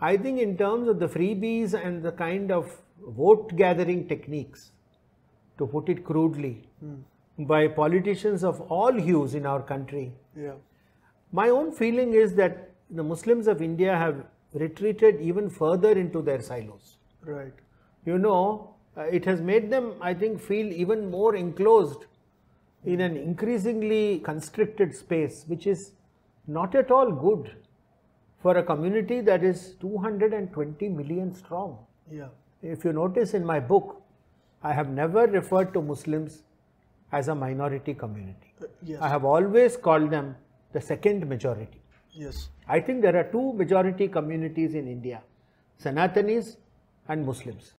I think in terms of the freebies and the kind of vote gathering techniques, to put it crudely, by politicians of all hues in our country, Yeah. my own feeling is that the Muslims of India have retreated even further into their silos. Right. You know, uh, it has made them, I think, feel even more enclosed in an increasingly constricted space, which is not at all good for a community that is 220 million strong. Yeah. If you notice in my book, I have never referred to Muslims as a minority community. Uh, yes. I have always called them the second majority. Yes. I think there are two majority communities in India Sanatanis and Muslims.